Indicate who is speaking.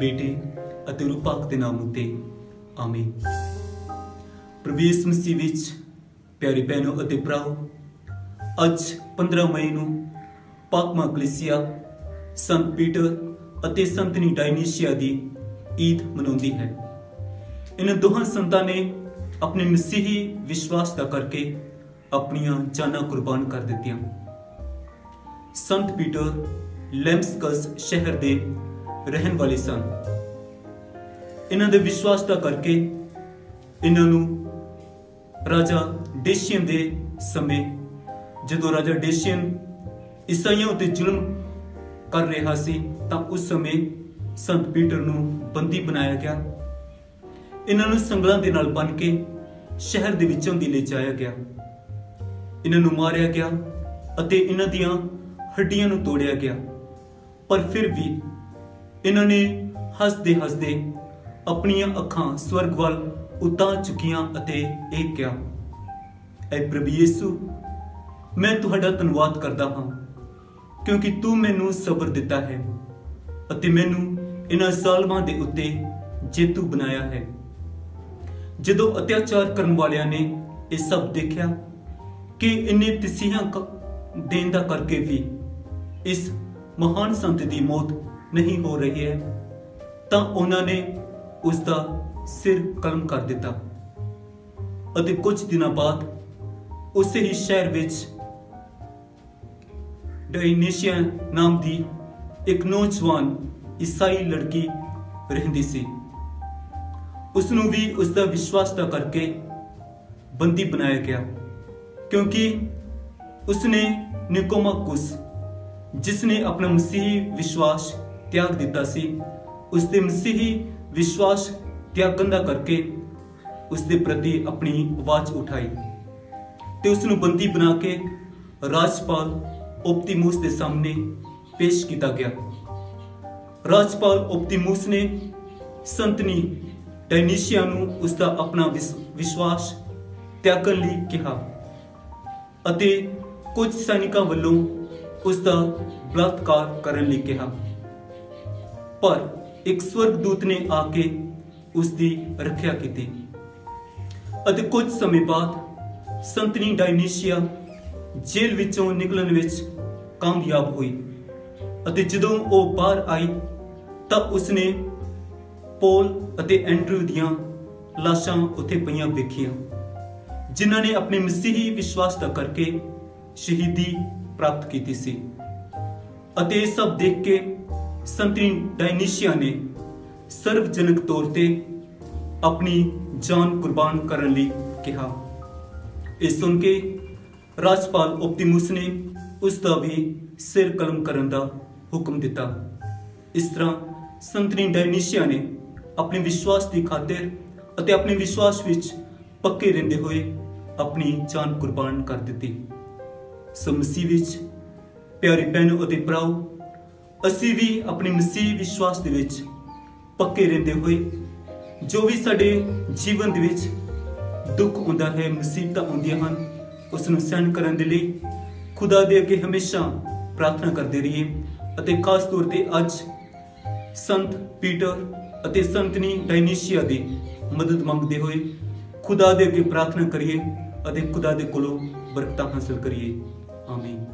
Speaker 1: ਬੇਟੇ ਅਤੇ ਰੂਪਕ ਦੇ ਨਾਮ ਉਤੇ, ਆਮੀਨ। ਪ੍ਰਭੂ ਯਿਸੂ ਮਸੀਹ ਵਿੱਚ, ਪਿਆਰੀ ਭੈਣੋ ਅਤੇ ਭਰਾਓ, ਅੱਜ 15 ਮਈ ਨੂੰ ਪਾਕ ਕਲੀਸਿਆ, ਸੰਤ ਪੀਟਰ ਅਤੇ ਸੰਤਨੀ ਡਾਇਨੀਸ਼ੀਆ ਦੀ ਈਦ ਮਨਾਉਂਦੀ ਹੈ। ਇਹਨਾਂ ਦੋਹਾਂ ਸੰਤਾਂ ਨੇ ਆਪਣੇ ਮਸੀਹੀ ਵਿਸ਼ਵਾਸ ਦਾ ਕਰਕੇ ਆਪਣੀਆਂ ਜਾਨਾਂ ਕੁਰਬਾਨ ਕਰ ਦਿੱਤੀਆਂ। ਸੰਤ ਪੀਟਰ ਲੈਮਸਕਸ ਸ਼ਹਿਰ ਦੇ ਰਹਿਣ ਵਾਲੇ ਸਨ। ਇਹਨਾਂ ਦੇ ਵਿਸ਼ਵਾਸ ਦਾ ਕਰਕੇ ਇਹਨਾਂ ਨੂੰ ਰਾਜਾ ਡੇਸ਼ੀਅਨ ਦੇ ਸਮੇਂ, ਜਦੋਂ ਰਾਜਾ ਡੇਸ਼ੀਅਨ ਈਸਾਈਆਂ ਉਤੇ ਜ਼ੁਲਮ ਕਰ ਰਿਹਾ ਸੀ, ਤਾਂ ਉਸ ਸਮੇਂ ਸੰਤ ਪੀਟਰ ਨੂੰ ਬੰਦੀ ਬਣਾਇਆ ਗਿਆ। ਇਹਨਾਂ ਨੂੰ ਸੰਗਲਾਂ ਦੇ ਨਾਲ ਬੰਨ ਕੇ ਸ਼ਹਿਰ ਦੇ ਵਿੱਚੋਂ ਦੀ ਲੈ ਜਾਇਆ ਗਿਆ। ਇਹਨਾਂ ਨੂੰ ਮਾਰਿਆ ਗਿਆ ਅਤੇ ਇਹਨਾਂ ਦੀਆਂ ਹੱਡੀਆਂ ਨੂੰ ਤੋੜਿਆ ਗਿਆ। ਪਰ ਫਿਰ ਵੀ ਇਹਨਾਂ ਨੇ ਹੱਸਦੇ ਹੱਸਦੇ ਆਪਣੀਆਂ ਅੱਖਾਂ ਸਵਰਗ ਵੱਲ ਉਤਾਂ ਚੁੱਕੀਆਂ ਅਤੇ ਇਹ ਕਿਹਾ, ਐ ਪ੍ਰਭੂ ਯਿਸੂ, ਮੈਂ ਤੁਹਾਡਾ ਧੰਨਵਾਦ ਕਰਦਾ ਹਾਂ, ਕਿਉਂਕਿ ਤੂੰ ਮੈਨੂੰ ਸਬਰ ਦਿੱਤਾ ਹੈ ਅਤੇ ਮੈਨੂੰ ਇਹਨਾਂ ਜ਼ਾਲਮਾਂ ਦੇ ਉੱਤੇ ਜੇਤੂ ਬਣਾਇਆ ਹੈ। ਜਦੋਂ ਅਤਿਆਚਾਰ ਕਰਨ ਵਾਲਿਆਂ ਨੇ ਇਹ ਸਭ ਦੇਖਿਆ ਕਿ ਇੰਨੇ ਤਸੀਹਾਂ ਦੇਣ ਦਾ ਕਰਕੇ ਵੀ ਇਸ ਮਹਾਨ ਸੰਤ ਦੀ ਮੌਤ ਨਹੀਂ ਹੋ ਰਹੀ ਹੈ, ਤਾਂ ਉਹਨਾਂ ਨੇ ਉਸ ਦਾ ਸਿਰ ਕਲਮ ਕਰ ਦਿੱਤਾ। ਅਤੇ ਕੁਝ ਦਿਨਾਂ ਬਾਅਦ ਉਸੇ ਹੀ ਸ਼ਹਿਰ ਵਿੱਚ ਡਾਇਨੀਸ਼ੀਆ ਨਾਮ ਦੀ ਇੱਕ ਨੌਜਵਾਨ ਈਸਾਈ ਲੜਕੀ ਰਹਿੰਦੀ ਸੀ। ਉਸ ਨੂੰ ਵੀ ਉਸ ਦਾ ਵਿਸ਼ਵਾਸ ਦਾ ਕਰਕੇ ਬੰਦੀ ਬਣਾਇਆ ਗਿਆ, ਕਿਉਂਕਿ ਉਸਨੇ ਨਿਕੋਮਾਕੁਸ, ਜਿਸ ਨੇ ਆਪਣਾ ਮਸੀਹੀ ਵਿਸ਼ਵਾਸ ਤਿਆਗ ਦਿੱਤਾ ਸੀ। ਉਸ ਦੇ ਮਸੀਹੀ ਵਿਸ਼ਵਾਸ ਤਿਆਗਣ ਦਾ ਕਰਕੇ ਉਸ ਦੇ ਪ੍ਰਤੀ ਆਪਣੀ ਆਵਾਜ਼ ਉਠਾਈ ਤੇ ਉਸ ਨੂੰ ਬੰਦੀ ਬਣਾ ਕੇ ਰਾਜਪਾਲ ਓਪਟੀਮੂਸ ਦੇ ਸਾਹਮਣੇ ਪੇਸ਼ ਕੀਤਾ ਗਿਆ। ਰਾਜਪਾਲ ਓਪਟੀਮੂਸ ਨੇ ਸੰਤਨੀ ਡਾਇਨੀਸ਼ੀਆ ਨੂੰ ਉਸ ਦਾ ਆਪਣਾ ਵਿਸ਼ਵਾਸ ਤਿਆਗਣ ਲਈ ਕਿਹਾ ਅਤੇ ਕੁਝ ਸੈਨਿਕਾਂ ਵੱਲੋਂ ਉਸ ਦਾ ਬਲਾਤਕਾਰ ਕਰਨ ਲਈ ਕਿਹਾ। ਪਰ ਇੱਕ ਸਵਰਗਦੂਤ ਨੇ ਆ ਕੇ ਉਸ ਦੀ ਰੱਖਿਆ ਕੀਤੀ। ਅਤੇ ਕੁਝ ਸਮੇਂ ਬਾਅਦ ਸੰਤਨੀ ਡਾਇਨੀਸ਼ੀਆ ਜੇਲ੍ਹ ਵਿੱਚੋਂ ਨਿਕਲਣ ਵਿੱਚ ਕਾਮਯਾਬ ਹੋਈ ਅਤੇ ਜਦੋਂ ਉਹ ਬਾਹਰ ਆਈ ਤਾਂ ਉਸਨੇ ਪੋਲ ਅਤੇ ਐਂਡਰੂ ਦੀਆਂ ਲਾਸ਼ਾਂ ਉੱਥੇ ਪਈਆਂ ਵੇਖੀਆਂ, ਜਿਨ੍ਹਾਂ ਨੇ ਆਪਣੇ ਮਸੀਹੀ ਵਿਸ਼ਵਾਸ ਦਾ ਕਰਕੇ ਸ਼ਹੀਦੀ ਪ੍ਰਾਪਤ ਕੀਤੀ ਸੀ। ਅਤੇ ਇਹ ਸਭ ਦੇਖ ਕੇ ਸੰਤਰੀ ਡਾਇਨੀਸ਼ੀਆ ਨੇ ਸਰਵਜਨਕ ਤੌਰ ਤੇ ਆਪਣੀ ਜਾਨ ਕੁਰਬਾਨ ਕਰਨ ਲਈ ਕਿਹਾ। ਇਹ ਸੁਣ ਕੇ ਰਾਜਪਾਲ ਓਪਟੀਮਸ ਨੇ ਉਸ ਦਾ ਵੀ ਸਿਰ ਕਲਮ ਕਰਨ ਦਾ ਹੁਕਮ ਦਿੱਤਾ। ਇਸ ਤਰ੍ਹਾਂ ਸੰਤਰੀ ਡਾਇਨੀਸ਼ੀਆ ਨੇ ਆਪਣੇ ਵਿਸ਼ਵਾਸ ਦੀ ਖਾਤਰ ਅਤੇ ਆਪਣੇ ਵਿਸ਼ਵਾਸ ਵਿੱਚ ਪੱਕੇ ਰਹਿੰਦੇ ਹੋਏ ਆਪਣੀ ਜਾਨ ਕੁਰਬਾਨ ਕਰ ਦਿੱਤੀ। ਸੋ ਮਸੀਹ ਵਿੱਚ ਪਿਆਰੇ ਭੈਣੋ ਅਤੇ ਭਰਾਓ ਅਸੀਂ ਵੀ ਆਪਣੇ ਮਸੀਹ ਵਿਸ਼ਵਾਸ ਦੇ ਵਿੱਚ ਪੱਕੇ ਰਹਿੰਦੇ ਹੋਏ, ਜੋ ਵੀ ਸਾਡੇ ਜੀਵਨ ਦੇ ਵਿੱਚ ਦੁੱਖ ਹੁੰਦਾ ਹੈ, ਮੁਸੀਬਤਾਂ ਆਉਂਦੀਆਂ ਹਨ ਉਸ ਨੂੰ ਸਹਿਣ ਕਰਨ ਦੇ ਲਈ ਖੁਦਾ ਦੇ ਅੱਗੇ ਹਮੇਸ਼ਾ ਪ੍ਰਾਰਥਨਾ ਕਰਦੇ ਰਹੀਏ ਅਤੇ ਖਾਸ ਤੌਰ ਤੇ ਅੱਜ ਸੰਤ ਪੀਟਰ ਅਤੇ ਸੰਤਨੀ ਡਾਇਨੀਸ਼ੀਆ ਦੀ ਮਦਦ ਮੰਗਦੇ ਹੋਏ ਖੁਦਾ ਦੇ ਅੱਗੇ ਪ੍ਰਾਰਥਨਾ ਕਰੀਏ ਅਤੇ ਖੁਦਾ ਦੇ ਕੋਲੋਂ ਬਰਕਤਾਂ ਹਾਸਲ ਕਰੀਏ। ਆਮੀਨ।